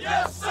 Yes, sir!